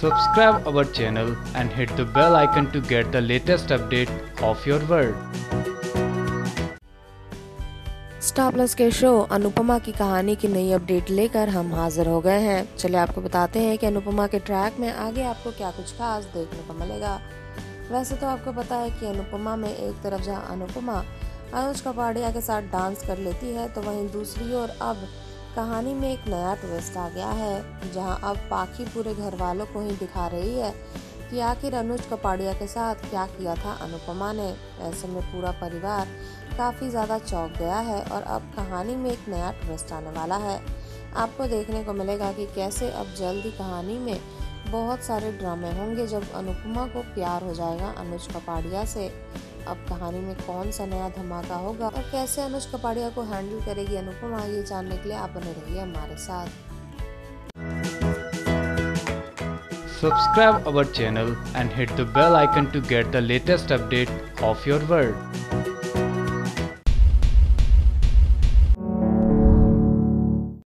Subscribe our channel and hit the bell icon to get the latest update of your world. Star Plus के show Anupama की कहानी की नई update लेकर हम हाजिर हो गए हैं चलिए आपको बताते हैं कि अनुपमा के ट्रैक में आगे आपको क्या कुछ खास देखने को मिलेगा वैसे तो आपको पता है कि अनुपमा में एक तरफ़ जहाँ अनुपमा अनुज कपाड़िया के साथ डांस कर लेती है तो वहीं दूसरी ओर अब कहानी में एक नया ट्विस्ट आ गया है, जहाँ अब पाखी पूरे घर वालों को ही दिखा रही है कि आखिर अनुज कपाड़िया के साथ क्या किया था अनुपमा ने। ऐसे में पूरा परिवार काफ़ी ज़्यादा चौंक गया है और अब कहानी में एक नया ट्विस्ट आने वाला है। आपको देखने को मिलेगा कि कैसे अब जल्दी कहानी में बहुत सारे ड्रामे होंगे जब अनुपमा को प्यार हो जाएगा अनुज कपाड़िया से। अब कहानी में कौन सा नया धमाका होगा और कैसे अनुज कपाड़िया को हैंडल करेगी अनुपमा, ये जानने के लिए आप बने रहिए हमारे साथ। Subscribe our channel and hit the bell icon to get the latest update of your world